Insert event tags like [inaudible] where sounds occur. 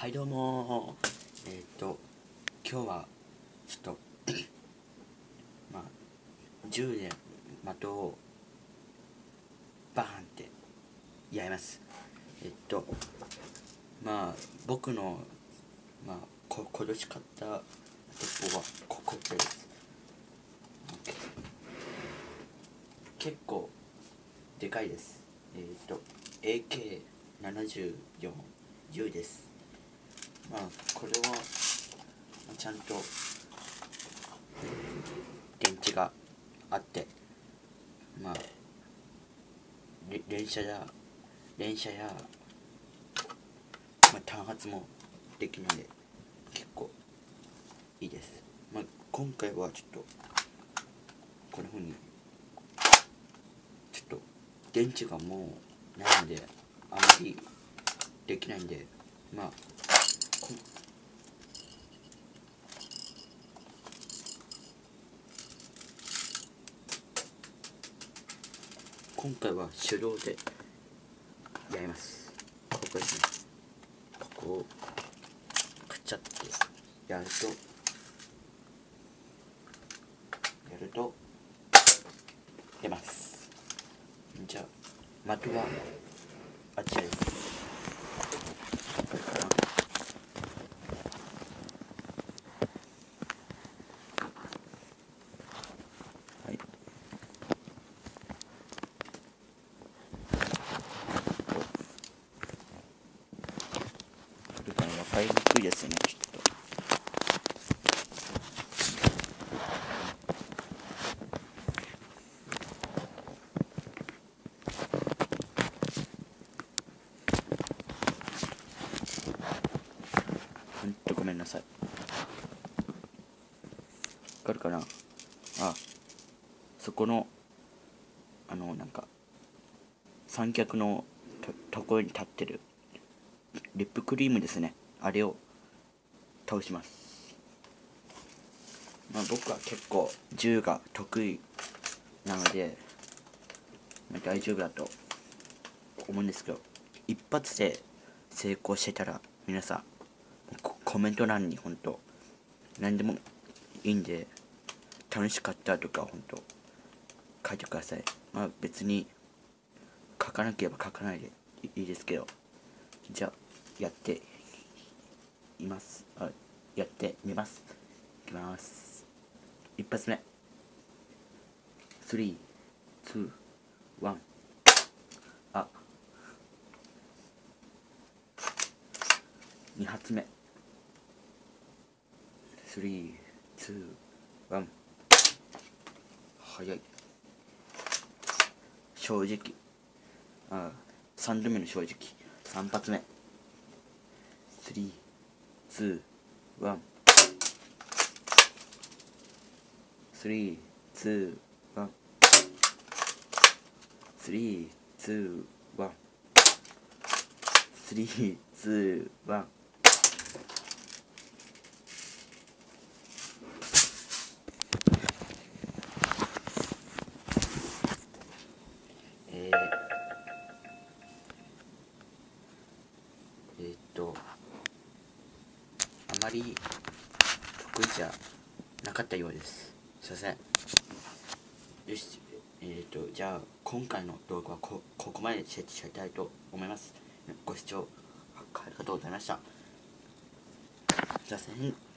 はいどうもえー、っと今日はちょっと [coughs] まあ銃で的をバーンってやります。えっとまあ僕のまあこ今年買った鉄砲はここちらです。結構でかいです。えっと AK74 銃です。これはちゃんと電池があってまあ連射や連射や、まあ、単発もできるので結構いいです、まあ、今回はちょっとこんな風にちょっと電池がもうないのであまりできないんでまあ今回は手動でやります。ここですね。ここをカチャってやるとやると出ます。じゃあ的はあちらです買いですねちょっと。ほんとごめんなさい。わかるかな？あ、そこの、あの、なんか、三脚のととこに立ってるリップクリームですね。あれを倒します。まあ僕は結構銃が得意なので、まあ、大丈夫だと思うんですけど一発で成功してたら皆さんコメント欄に本当何でもいいんで楽しかったとか本当書いてください。まあ別に書かなければ書かないでいいですけどじゃあやっています。あやってみます。いきます。一発目。321あ。二発目。321早い。正直。あ3度目の正直。3発目。3ツーワン。スリーツーワン。スリーツーワン。スリーツーワンえー、えー、っとまり得意じゃなかったようです。すいません。よしえっ、ー、とじゃあ今回の動画はこここまで設置したいと思います。ご視聴ありがとうございました。すいません。